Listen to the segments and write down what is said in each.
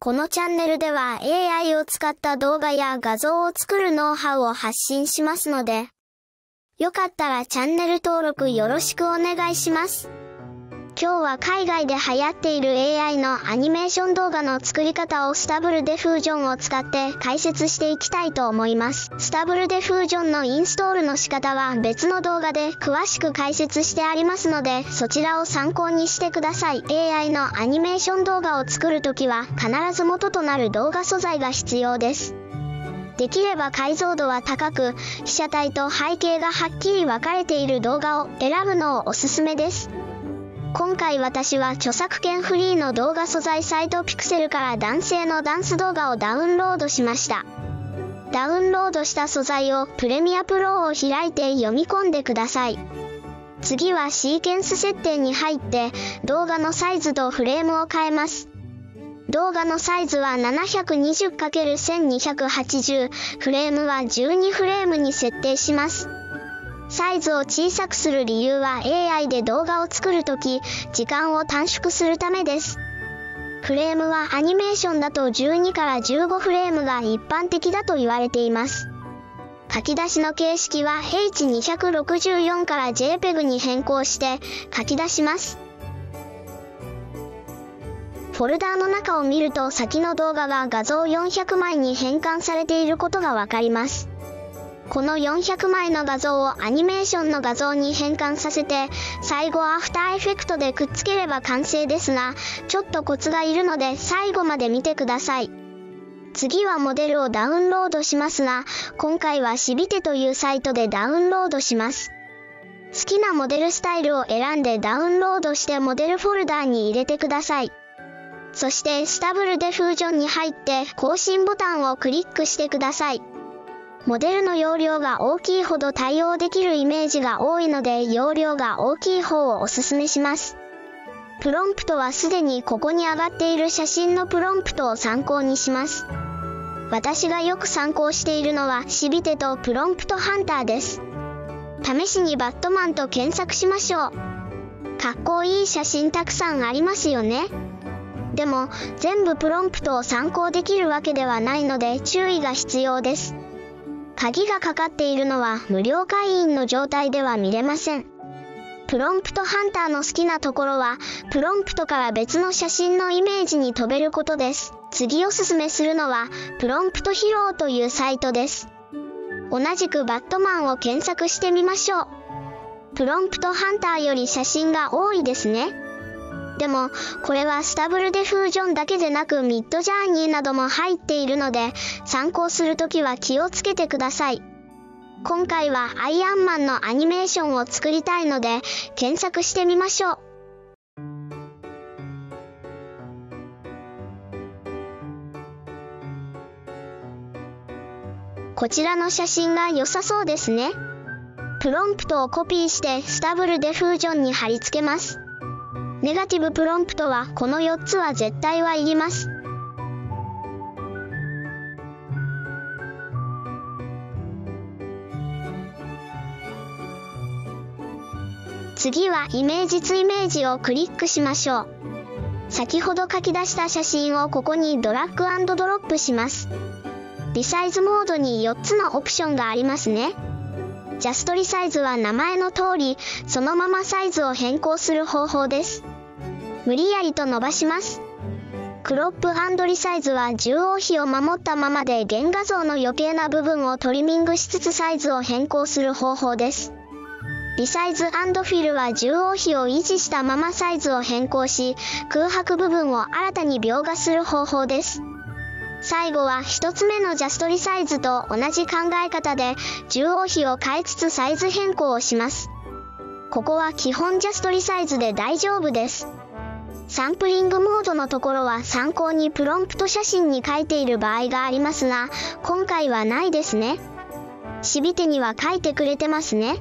このチャンネルでは AI を使った動画や画像を作るノウハウを発信しますので、よかったらチャンネル登録よろしくお願いします。今日は海外で流行っている AI のアニメーション動画の作り方をスタブルデフージョンを使って解説していきたいと思います。スタブルデフージョンのインストールの仕方は別の動画で詳しく解説してありますのでそちらを参考にしてください。AI のアニメーション動画を作るときは必ず元となる動画素材が必要です。できれば解像度は高く、被写体と背景がはっきり分かれている動画を選ぶのをおすすめです。今回私は著作権フリーの動画素材サイトピクセルから男性のダンス動画をダウンロードしました。ダウンロードした素材をプレミアプロを開いて読み込んでください。次はシーケンス設定に入って動画のサイズとフレームを変えます。動画のサイズは 720×1280、フレームは12フレームに設定します。サイズを小さくする理由は AI で動画を作るとき、時間を短縮するためです。フレームはアニメーションだと12から15フレームが一般的だと言われています。書き出しの形式は H264 から JPEG に変更して書き出します。フォルダーの中を見ると先の動画が画像400枚に変換されていることがわかります。この400枚の画像をアニメーションの画像に変換させて、最後アフターエフェクトでくっつければ完成ですが、ちょっとコツがいるので最後まで見てください。次はモデルをダウンロードしますが、今回はシビテというサイトでダウンロードします。好きなモデルスタイルを選んでダウンロードしてモデルフォルダーに入れてください。そしてスタブルデフュージョンに入って更新ボタンをクリックしてください。モデルの容量が大きいほど対応できるイメージが多いので容量が大きい方をおすすめします。プロンプトはすでにここに上がっている写真のプロンプトを参考にします。私がよく参考しているのはシビテとプロンプトハンターです。試しにバットマンと検索しましょう。かっこいい写真たくさんありますよね。でも全部プロンプトを参考できるわけではないので注意が必要です。鍵がかかっているのは無料会員の状態では見れません。プロンプトハンターの好きなところは、プロンプトから別の写真のイメージに飛べることです。次おすすめするのは、プロンプトヒローというサイトです。同じくバットマンを検索してみましょう。プロンプトハンターより写真が多いですね。でも、これはスタブルデフュージョンだけでなくミッドジャーニーなども入っているので、参考するときは気をつけてください。今回はアイアンマンのアニメーションを作りたいので、検索してみましょう。こちらの写真が良さそうですね。プロンプトをコピーしてスタブルデフュージョンに貼り付けます。ネガティブプロンプトはこの4つは絶対はいります。次はイメージツイメージをクリックしましょう。先ほど書き出した写真をここにドラッグドロップします。リサイズモードに4つのオプションがありますね。ジャストリサイズは名前の通り、そのままサイズを変更する方法です。無理やりと伸ばします。クロップリサイズは重王比を守ったままで原画像の余計な部分をトリミングしつつサイズを変更する方法です。リサイズフィルは重王比を維持したままサイズを変更し、空白部分を新たに描画する方法です。最後は1つ目のジャストリサイズと同じ考え方で重王比を変えつつサイズ変更をします。ここは基本ジャストリサイズで大丈夫です。サンプリングモードのところは参考にプロンプト写真に書いている場合がありますが、今回はないですね。しびてには書いてくれてますね。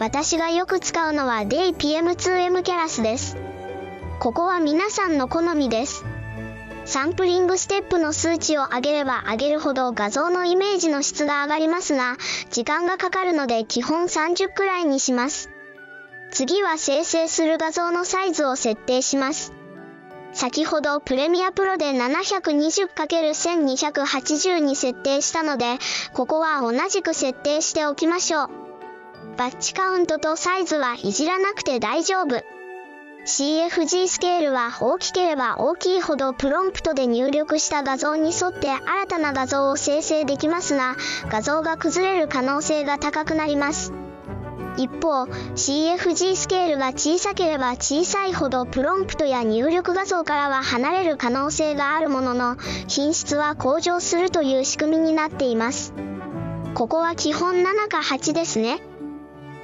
私がよく使うのは DayPM2M キャラスです。ここは皆さんの好みです。サンプリングステップの数値を上げれば上げるほど画像のイメージの質が上がりますが、時間がかかるので基本30くらいにします。次は生成する画像のサイズを設定します。先ほどプレミアプロで 720×1280 に設定したので、ここは同じく設定しておきましょう。バッチカウントとサイズはいじらなくて大丈夫。CFG スケールは大きければ大きいほどプロンプトで入力した画像に沿って新たな画像を生成できますが、画像が崩れる可能性が高くなります。一方、CFG スケールが小さければ小さいほどプロンプトや入力画像からは離れる可能性があるものの、品質は向上するという仕組みになっています。ここは基本7か8ですね。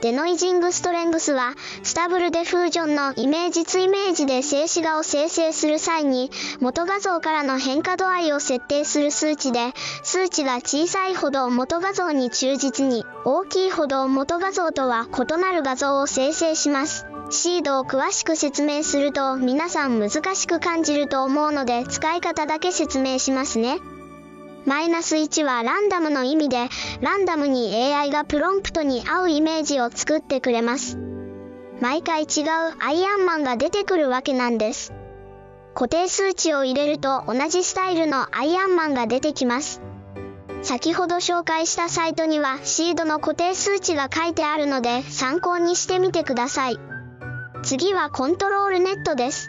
デノイジングストレングスは、スタブルデフュージョンのイメージツイメージで静止画を生成する際に、元画像からの変化度合いを設定する数値で、数値が小さいほど元画像に忠実に、大きいほど元画像とは異なる画像を生成します。シードを詳しく説明すると皆さん難しく感じると思うので使い方だけ説明しますね。マイナス1はランダムの意味で、ランダムに AI がプロンプトに合うイメージを作ってくれます。毎回違うアイアンマンが出てくるわけなんです。固定数値を入れると同じスタイルのアイアンマンが出てきます。先ほど紹介したサイトにはシードの固定数値が書いてあるので参考にしてみてください。次はコントロールネットです。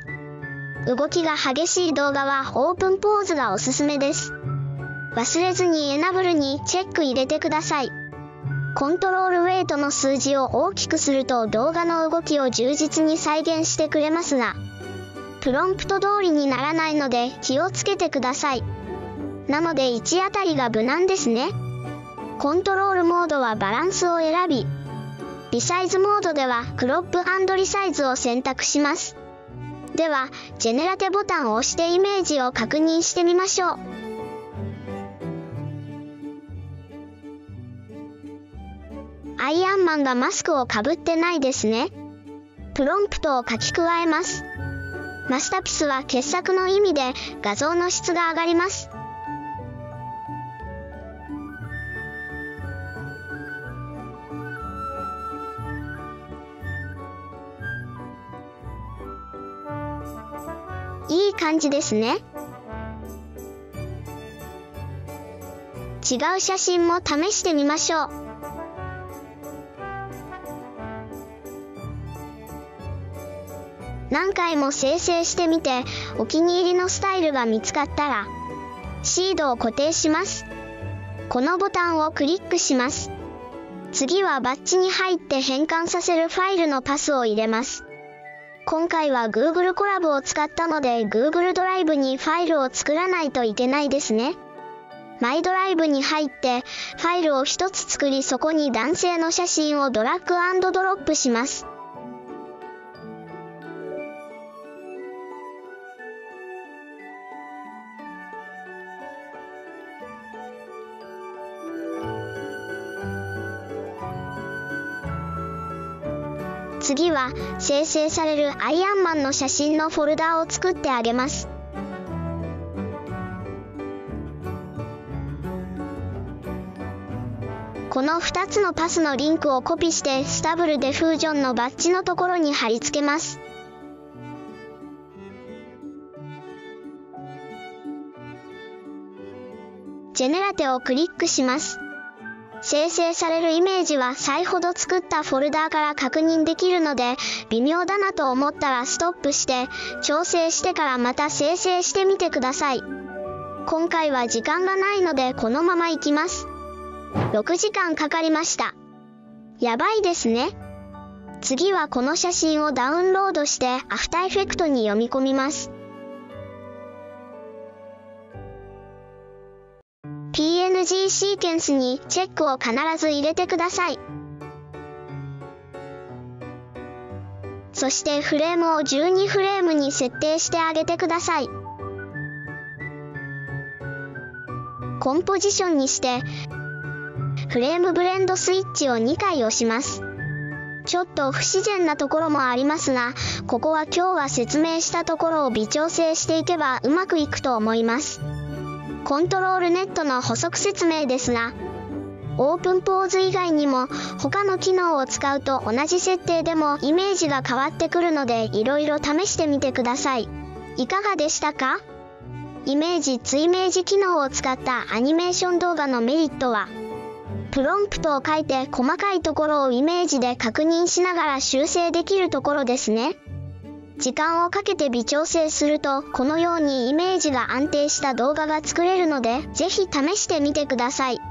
動きが激しい動画はオープンポーズがおすすめです。忘れずにエナブルにチェック入れてください。コントロールウェイトの数字を大きくすると動画の動きを充実に再現してくれますが、プロンプト通りにならないので気をつけてください。なので1あたりが無難ですね。コントロールモードはバランスを選び、リサイズモードではクロップリサイズを選択します。では、ジェネラテボタンを押してイメージを確認してみましょう。アイアンマンがマスクをかぶってないですね。プロンプトを書き加えます。マスタピスは傑作の意味で画像の質が上がります。いい感じですね。違う写真も試してみましょう。何回も生成してみてお気に入りのスタイルが見つかったらシードを固定します。このボタンをクリックします。次はバッジに入って変換させるファイルのパスを入れます。今回は Google コラボを使ったので Google ドライブにファイルを作らないといけないですね。マイドライブに入ってファイルを一つ作りそこに男性の写真をドラッグドロップします。次は生成されるアイアンマンの写真のフォルダを作ってあげます。この2つのパスのリンクをコピーしてスタブルデフュージョンのバッジのところに貼り付けます。ジェネラテをクリックします。生成されるイメージは先ほど作ったフォルダーから確認できるので、微妙だなと思ったらストップして、調整してからまた生成してみてください。今回は時間がないのでこのまま行きます。6時間かかりました。やばいですね。次はこの写真をダウンロードしてアフターエフェクトに読み込みます。PNG シーケンスにチェックを必ず入れてください。そしてフレームを12フレームに設定してあげてください。コンポジションにして、フレームブレンドスイッチを2回押します。ちょっと不自然なところもありますが、ここは今日は説明したところを微調整していけばうまくいくと思います。コントロールネットの補足説明ですが、オープンポーズ以外にも他の機能を使うと同じ設定でもイメージが変わってくるので色々試してみてください。いかがでしたか？イメージ追イメージ機能を使ったアニメーション動画のメリットは、プロンプトを書いて細かいところをイメージで確認しながら修正できるところですね。時間をかけて微調整すると、このようにイメージが安定した動画が作れるので、ぜひ試してみてください。